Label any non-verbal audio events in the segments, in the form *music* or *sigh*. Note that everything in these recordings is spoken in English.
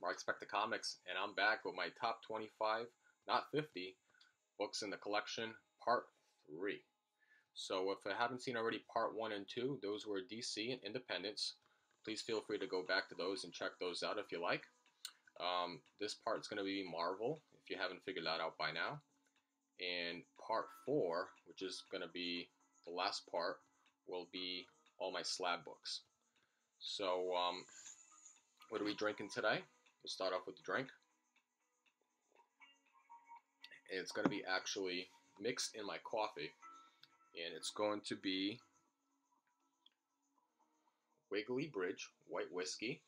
Marc Spector Comics, and I'm back with my top 25, not 50, books in the collection, part 3. So if I haven't seen already part 1 and 2, those were DC and Independents. Please feel free to go back to those and check those out if you like. Um, this part is going to be Marvel, if you haven't figured that out by now. And part 4, which is going to be the last part, will be all my slab books. So, um, what are we drinking today? We'll start off with the drink. It's going to be actually mixed in my coffee. And it's going to be Wiggly Bridge White Whiskey.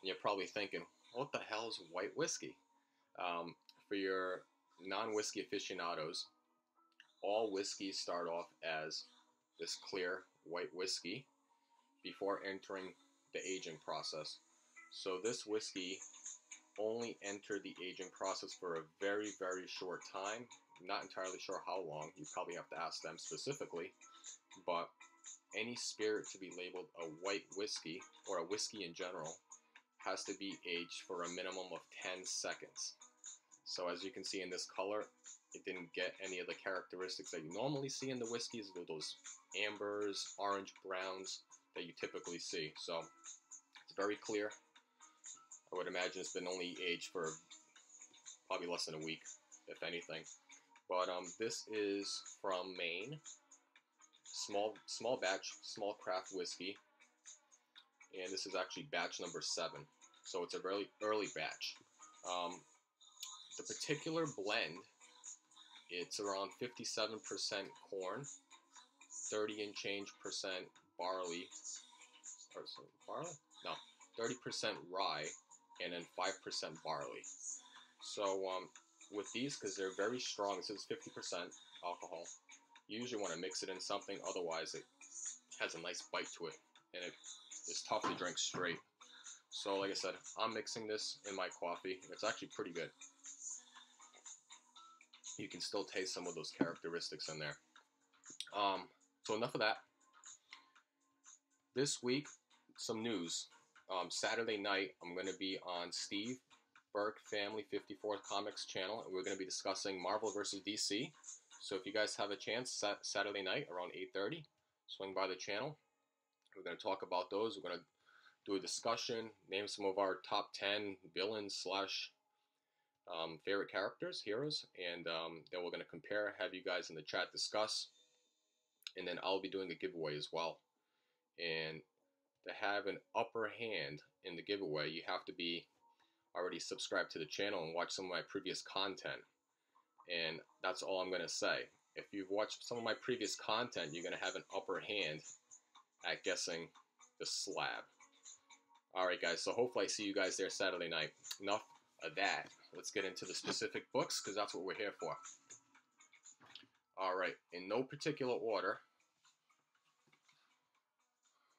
And you're probably thinking, what the hell is white whiskey? Um, for your non whiskey aficionados, all whiskeys start off as this clear white whiskey before entering the aging process. So this whiskey only entered the aging process for a very, very short time. Not entirely sure how long. You probably have to ask them specifically. But any spirit to be labeled a white whiskey or a whiskey in general has to be aged for a minimum of 10 seconds. So as you can see in this color, it didn't get any of the characteristics that you normally see in the whiskeys, those ambers, orange browns that you typically see. So it's very clear. I would imagine it's been only aged for probably less than a week, if anything. But um, this is from Maine. Small, small batch, small craft whiskey. And this is actually batch number seven. So it's a really early batch. Um, the particular blend, it's around 57% corn, 30 and change percent barley, or barley? No, 30% rye, and then 5% barley. So um, with these, because they're very strong, this is 50% alcohol, you usually want to mix it in something, otherwise it has a nice bite to it, and it is tough to drink straight. So like I said, I'm mixing this in my coffee. It's actually pretty good. You can still taste some of those characteristics in there. Um, so enough of that. This week, some news. Um, Saturday night, I'm going to be on Steve Burke Family 54th Comics channel, and we're going to be discussing Marvel vs. DC. So if you guys have a chance, Saturday night around 8:30, swing by the channel. We're going to talk about those. We're going to do a discussion, name some of our top 10 villains slash um, favorite characters, heroes, and um, then we're going to compare, have you guys in the chat discuss, and then I'll be doing a giveaway as well. And to have an upper hand in the giveaway, you have to be already subscribed to the channel and watch some of my previous content. And that's all I'm going to say. If you've watched some of my previous content, you're going to have an upper hand at guessing the slab. Alright guys, so hopefully I see you guys there Saturday night. Enough of that. Let's get into the specific books, because that's what we're here for. Alright, in no particular order,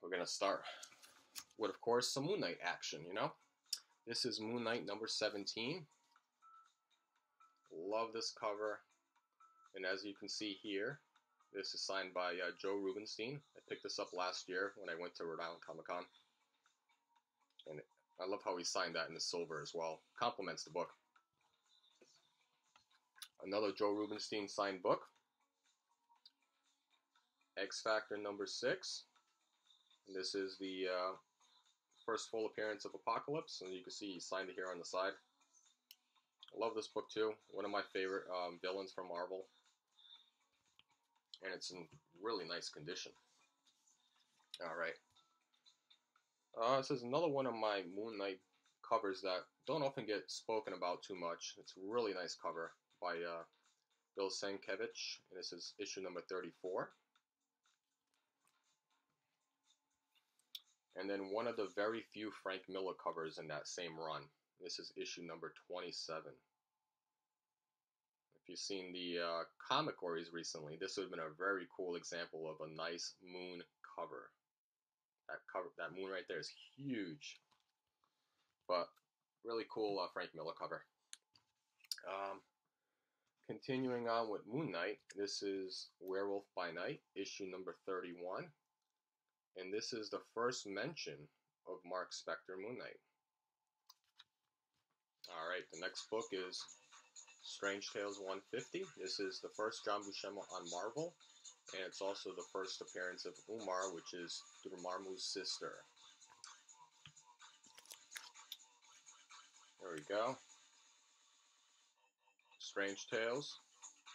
we're going to start with, of course, some Moon Knight action, you know? This is Moon Knight number 17. Love this cover. And as you can see here, this is signed by uh, Joe Rubinstein. I picked this up last year when I went to Rhode Island Comic Con. And I love how he signed that in the silver as well. Complements the book. Another Joe Rubinstein signed book. X Factor number six. This is the uh, first full appearance of Apocalypse, and you can see he signed it here on the side. I love this book too. One of my favorite um, villains from Marvel. And it's in really nice condition. Alright. Uh, this is another one of my Moon Knight covers that don't often get spoken about too much. It's a really nice cover by uh, Bill Sienkiewicz, and this is issue number 34. And then one of the very few Frank Miller covers in that same run. This is issue number 27. If you've seen the uh, comic stories recently, this would have been a very cool example of a nice moon cover. That cover, that moon right there is huge. But really cool uh, Frank Miller cover. Um, continuing on with Moon Knight, this is Werewolf by Night, issue number 31. And this is the first mention of Marc Spector Moon Knight. Alright, the next book is Strange Tales 150. This is the first John Buscema on Marvel, and it's also the first appearance of Umar, which is Dormammu's sister. There we go. Strange Tales,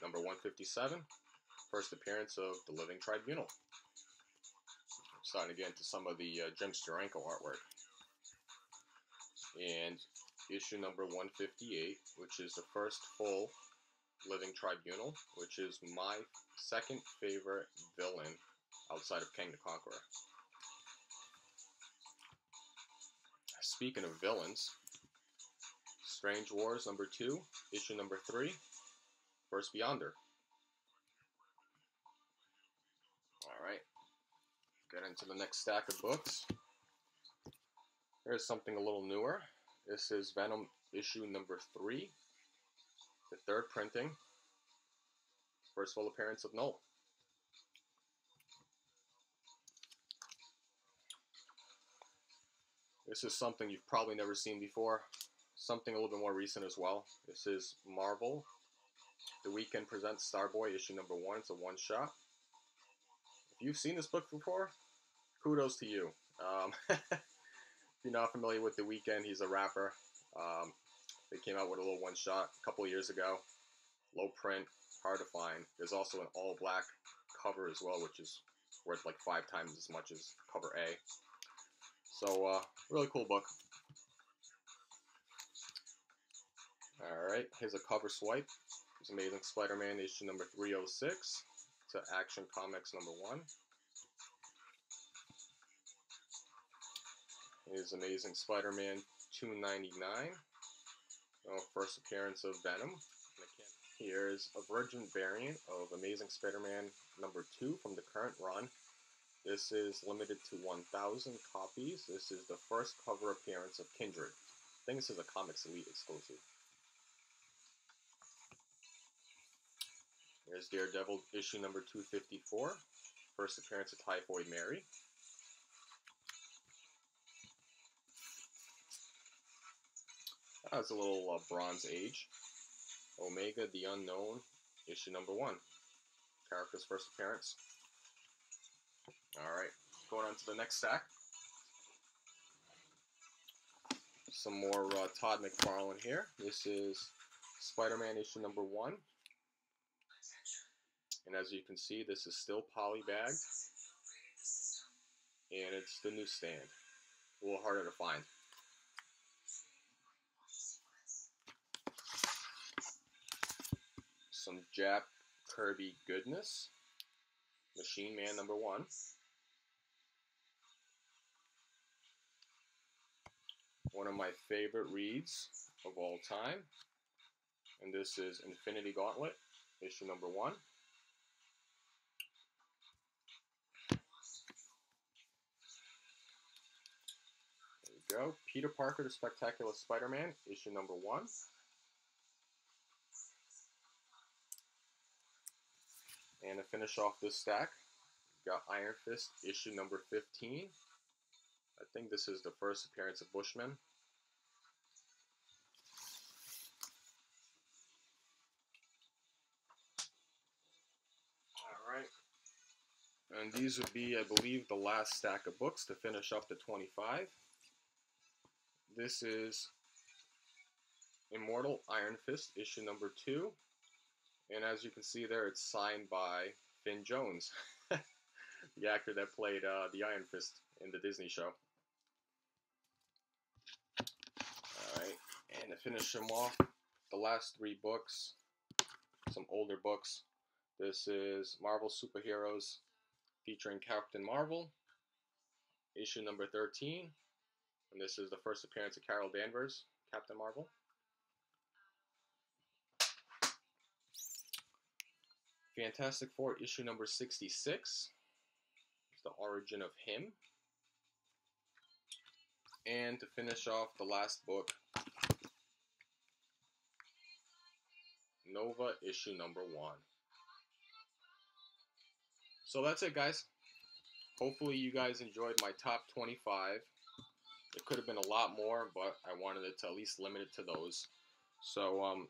number 157. First appearance of the Living Tribunal. Starting again to get into some of the uh, Jim Steranko artwork. And issue number 158, which is the first full Living Tribunal, which is my second favorite villain outside of Kang the Conqueror. Speaking of villains, Strange Wars number 2, issue number 3, First Beyonder. Alright, get into the next stack of books. Here's something a little newer. This is Venom issue number three, the third printing, first full appearance of Knull. This is something you've probably never seen before, something a little bit more recent as well. This is Marvel. The Weeknd presents Starboy issue number one. It's a one shot. If you've seen this book before, kudos to you. Um, *laughs* you're not familiar with The Weeknd, he's a rapper. Um, they came out with a little one shot a couple years ago. Low print, hard to find. There's also an all black cover as well, which is worth like five times as much as cover A. So, uh, really cool book. Alright, here's a cover swipe. It's Amazing Spider-Man issue number 306 to Action Comics number 1. Is Amazing Spider-Man 299. Oh, first appearance of Venom. Here's a Virgin variant of Amazing Spider-Man number 2 from the current run. This is limited to 1,000 copies. This is the first cover appearance of Kindred. I think this is a Comics Elite exclusive. Here's Daredevil issue number 254. First appearance of Typhoid Mary. That's a little uh, Bronze Age. Omega the Unknown, issue number one. Character's first appearance. Alright, going on to the next stack. Some more uh, Todd McFarlane here. This is Spider-Man issue number one. And as you can see, this is still polybagged. And it's the newsstand. A little harder to find. Some Jack Kirby goodness. Machine Man number one. One of my favorite reads of all time. And this is Infinity Gauntlet, issue number one. There we go. Peter Parker, The Spectacular Spider-Man, issue number one. And to finish off this stack, got Iron Fist issue number 15. I think this is the first appearance of Bushman. Alright. And these would be, I believe, the last stack of books to finish up the 25. This is Immortal Iron Fist, issue number 2. And as you can see there, it's signed by Finn Jones, *laughs* the actor that played uh, the Iron Fist in the Disney show. Alright, and to finish them off, the last three books, some older books. This is Marvel Superheroes featuring Captain Marvel, issue number 13. And this is the first appearance of Carol Danvers, Captain Marvel. Fantastic Four issue number 66. It's the origin of him. And to finish off the last book, Nova issue number one. So that's it, guys. Hopefully, you guys enjoyed my top 25 It could have been a lot more, but I wanted it to at least limit it to those. So um,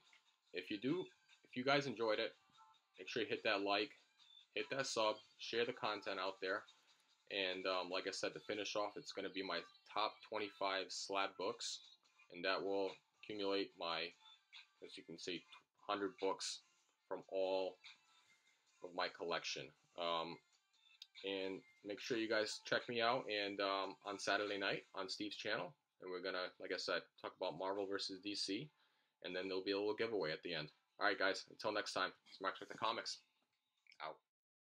if you do, if you guys enjoyed it, make sure you hit that like, hit that sub, share the content out there. And um, like I said, to finish off, it's going to be my top 25 slab books, and that will accumulate my, as you can see, 100 books from all of my collection. Um, and make sure you guys check me out and um, on Saturday night on Steve's channel, and we're gonna, like I said, talk about Marvel versus DC, and then there'll be a little giveaway at the end. All right, guys. Until next time, it's Marks with the Comics.